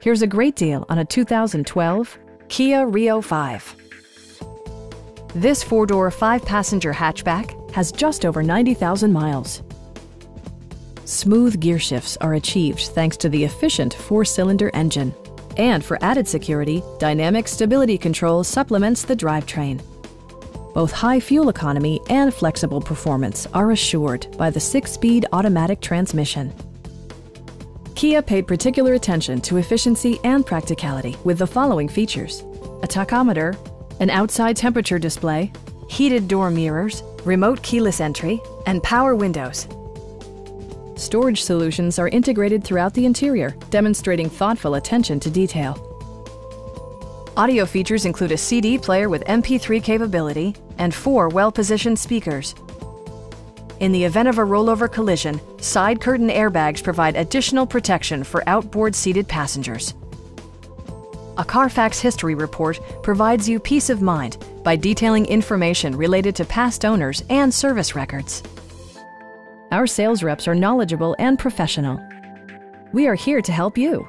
Here's a great deal on a 2012 Kia Rio 5. This four-door, five-passenger hatchback has just over 90,000 miles. Smooth gear shifts are achieved thanks to the efficient four-cylinder engine. And for added security, Dynamic Stability Control supplements the drivetrain. Both high fuel economy and flexible performance are assured by the six-speed automatic transmission. Kia paid particular attention to efficiency and practicality with the following features. A tachometer, an outside temperature display, heated door mirrors, remote keyless entry, and power windows. Storage solutions are integrated throughout the interior, demonstrating thoughtful attention to detail. Audio features include a CD player with MP3 capability and four well-positioned speakers. In the event of a rollover collision, side curtain airbags provide additional protection for outboard seated passengers. A Carfax history report provides you peace of mind by detailing information related to past owners and service records. Our sales reps are knowledgeable and professional. We are here to help you.